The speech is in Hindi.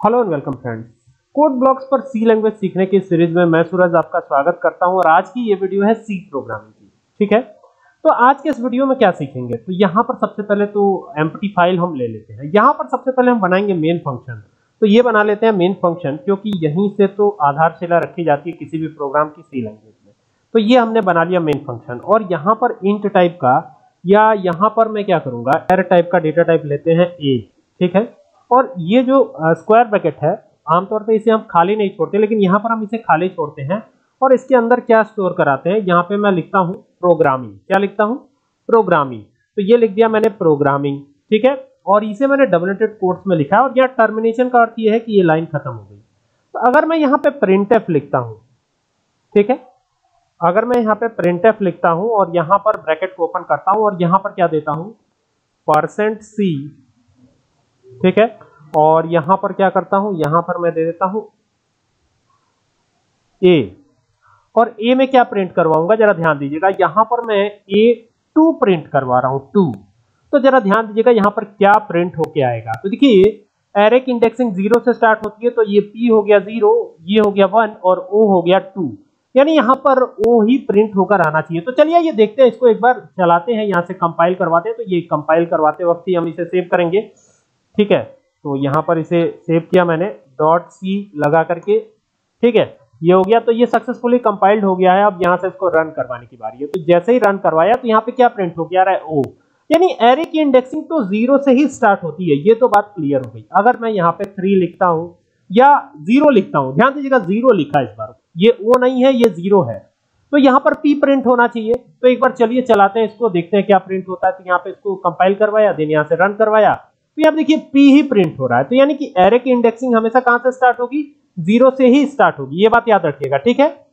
Hello and welcome friends code blocks पर सी लैंग्वेज सीखने की सीरीज़ में मैं सूरज आपका स्वागत करता हूँ और आज की ये वीडियो है सी प्रोग्रामिंग की, ठीक है? तो आज के इस वीडियो में क्या सीखेंगे? तो यहाँ पर सबसे पहले तो एम्प्टी फ़ाइल हम ले लेते हैं। यहाँ पर सबसे पहले हम बनाएँगे मेन फ़ंक्शन तो ये बना लेते हैं मेन फ़ंक्शन क्योंकि यहीं से तो आधारशिला रखी जाती है किसी भी प्रोग्राम की सी लैंग्वेज में। तो ये हमने बना लिया मेन फ़ंक्शन और यहाँ पर इंट टाइप का या यहाँ पर मैं क्या करूँगा? एर टाइप का डेटा टाइप लेते हैं ए ठीक है? और ये जो स्क्वायर ब्रैकेट है, आमतौर पे इसे हम खाली नहीं छोड़ते, लेकिन यहाँ पर हम इसे खाली छोड़ते हैं। और इसके अंदर क्या स्टोर कराते हैं? यहाँ पे मैं लिखता हूँ प्रोग्रामिंग क्या लिखता हूँ? प्रोग्रामिंग तो ये लिख दिया मैंने प्रोग्रामिंग ठीक है? और इसे मैंने डबलेटेड कोर्स में लिखा है और यहाँ टर्मिनेशन का अर्थ ये है कि ये लाइन खत्म हो गई। तो अगर मैं यहाँ पे प्रिंट लिखता हूँ, ठीक है? अगर मैं यहाँ पे प्रिंट लिखता हूँ और यहाँ पर ब्रैकेट को ओपन करता हूँ और यहाँ पर क्या देता हूँ? परसेंट सी ठीक है? और यहाँ पर क्या करता हूँ? यहाँ पर मैं दे देता हूँ ए और ए में क्या प्रिंट करवाऊँगा? जरा ध्यान दीजिएगा, यहाँ पर मैं ए टू प्रिंट करवा रहा हूँ टू तो जरा ध्यान दीजिएगा, यहाँ पर क्या प्रिंट होके आएगा। तो देखिए एरे की इंडेक्सिंग ज़ीरो से स्टार्ट होती है तो ये पी हो गया ज़ीरो ये हो गया वन और ओ हो गया टू यानी यहाँ पर ओ ही प्रिंट होकर आना चाहिए। तो चलिए, ये देखते हैं, इसको एक बार चलाते हैं, यहाँ से कंपाइल करवाते हैं। तो ये कंपाइल करवाते वक्त ही हम इसे सेव करेंगे। ठीक है? तो यहाँ पर इसे सेव किया मैंने डॉट सी लगा करके, ठीक है? ये हो गया तो ये सक्सेसफुली कंपाइल्ड हो गया है, अब यहाँ से इसको रन करवाने की बारी है। तो जैसे ही रन करवाया तो यहाँ पे क्या प्रिंट हो गया? रहा है ओ यानी एरे की इंडेक्सिंग तो ज़ीरो से ही स्टार्ट होती है, ये तो बात क्लियर हो गई। अगर मैं यहाँ पे थ्री लिखता हूँ, या ज़ीरो लिखता हूँ, ध्यान दीजिएगा ज़ीरो लिखा इस बार। ये ओ नहीं है, ये ज़ीरो है। तो यहाँ पर पी प्रिंट होना चाहिए। तो एक बार चलिए, चलाते हैं इसको, देखते हैं क्या प्रिंट होता है। तो यहाँ पे इसको कंपाइल करवाया देन यहाँ से रन करवाया। तो यहाँ देखिए, P ही प्रिंट हो रहा है। तो यानी कि एरे की इंडेक्सिंग हमेशा कहाँ से स्टार्ट होगी? ज़ीरो से ही स्टार्ट होगी। ये बात याद रखिएगा, ठीक है?